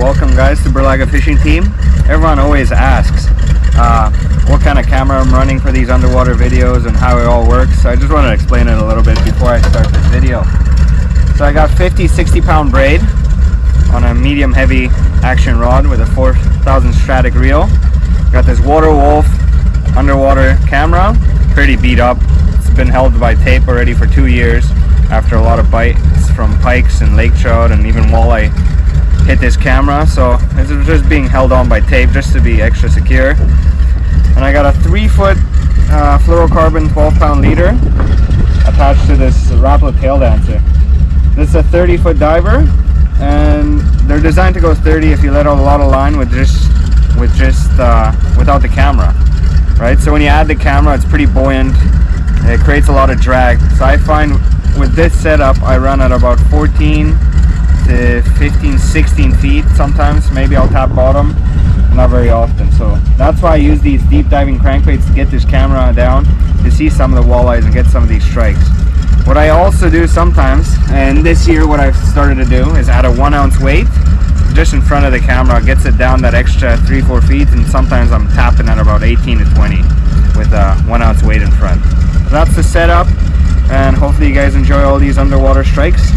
welcome guys to Burlaga Fishing Team. Everyone always asks uh, what kind of camera I'm running for these underwater videos and how it all works. So I just want to explain it a little bit before I start this video. So I got 50, 60 pound braid on a medium heavy action rod with a 4000 Stradic reel. Got this Water Wolf underwater camera, pretty beat up. It's been held by tape already for two years after a lot of bites from pikes and lake trout and even walleye hit this camera so it's just being held on by tape just to be extra secure. And I got a three foot uh, fluorocarbon 12 pound leader attached to this Rapala tail dancer. This is a 30 foot diver and they're designed to go 30 if you let out a lot of line with just with just uh, without the camera right? So when you add the camera it's pretty buoyant. It creates a lot of drag. So I find with this setup I run at about 14 to 15 16 feet sometimes. Maybe I'll tap bottom. Not very often so that's why I use these deep diving crankbaits to get this camera down to see some of the walleyes and get some of these strikes. What I also do sometimes and this year what I've started to do is add a one ounce weight just in front of the camera. Gets it down that extra three four feet and sometimes I'm tapping at about 18 to 20 with a one ounce weight in front. So that's the setup and hopefully you guys enjoy all these underwater strikes